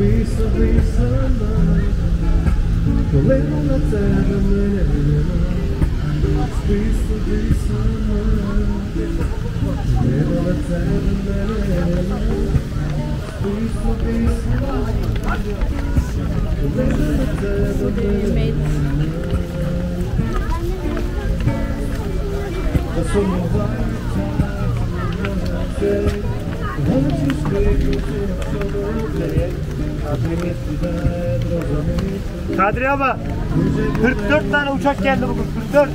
Visa, visa, Correndo na terra menina Visa, visa, Correndo na terra menina Visa, visa, Correndo na terra menina Eu sou meu vai Kadri abi 44 tane uçak geldi bugün 44.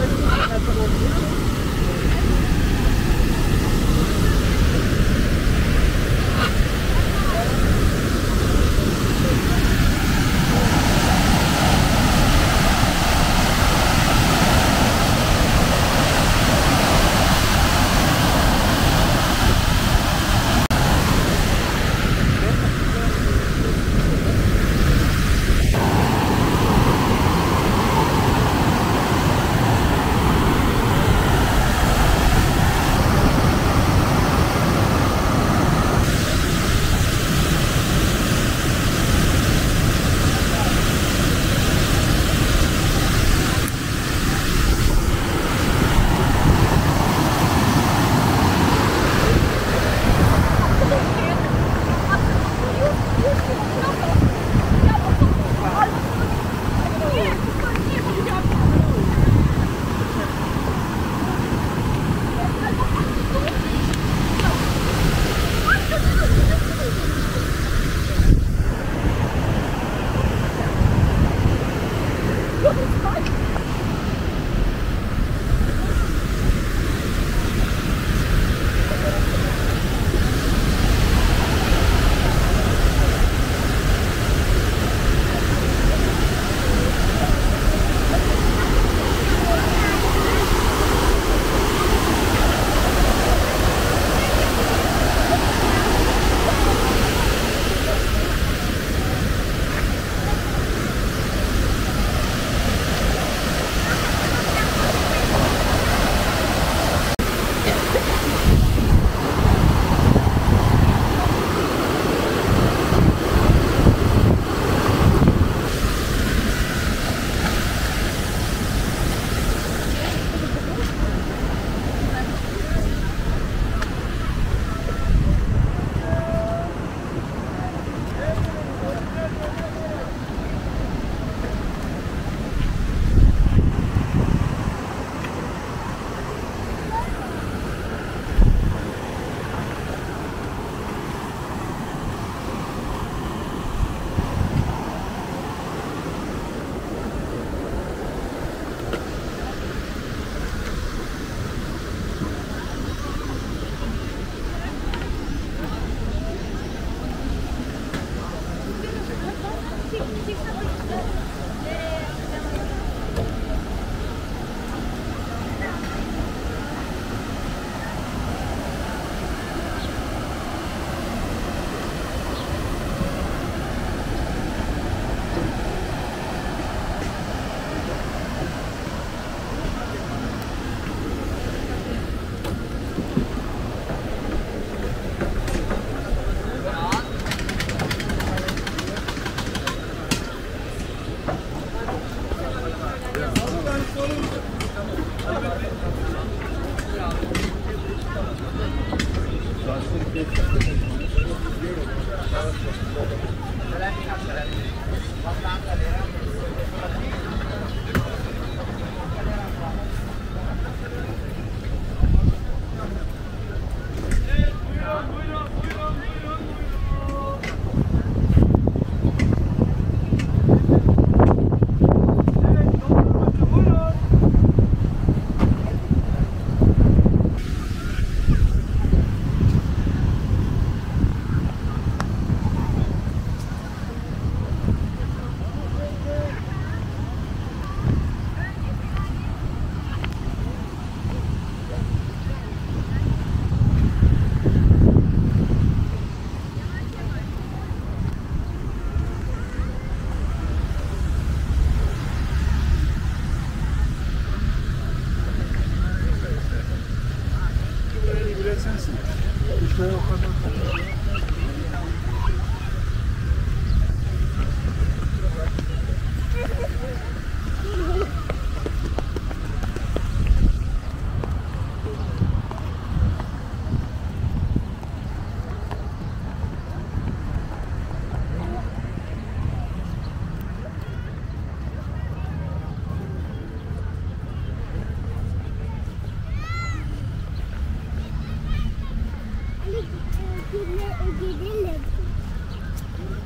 Ouais, ouais, ouais.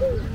Woo!